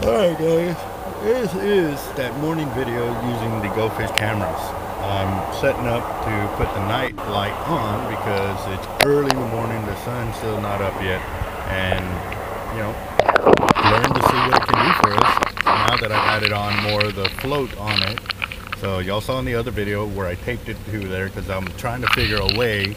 Alright guys, this is that morning video using the GoFish cameras. I'm setting up to put the night light on because it's early in the morning, the sun's still not up yet, and you know, learn to see what it can do for us now that I've added on more of the float on it. So y'all saw in the other video where I taped it to there because I'm trying to figure a way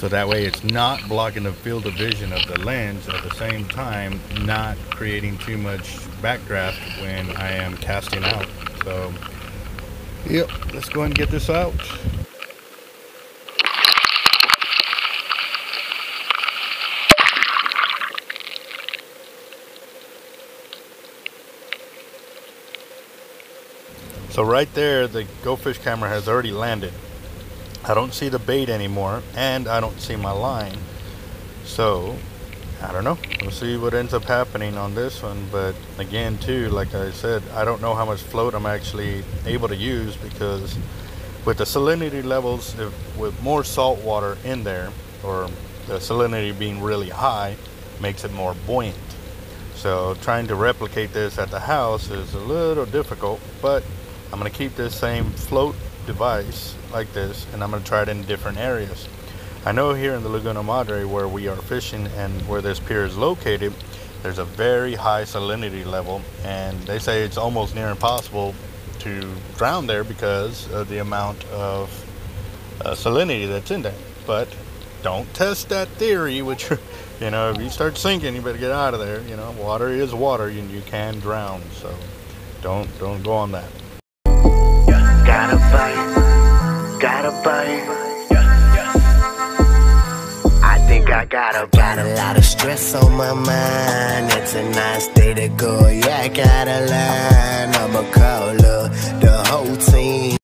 so that way it's not blocking the field of vision of the lens at the same time not creating too much backdraft when I am casting out. So yep let's go ahead and get this out. So right there the GoFish camera has already landed I don't see the bait anymore and I don't see my line. So I don't know. We'll see what ends up happening on this one but again too like I said I don't know how much float I'm actually able to use because with the salinity levels if, with more salt water in there or the salinity being really high makes it more buoyant. So trying to replicate this at the house is a little difficult but I'm going to keep this same float device like this and I'm going to try it in different areas. I know here in the Laguna Madre where we are fishing and where this pier is located there's a very high salinity level and they say it's almost near impossible to drown there because of the amount of uh, salinity that's in there. But don't test that theory which you know if you start sinking you better get out of there you know. Water is water and you can drown so don't don't go on that I think I gotta Got a lot of stress on my mind. It's a nice day to go. Yeah, I gotta line. I'ma call up the whole team.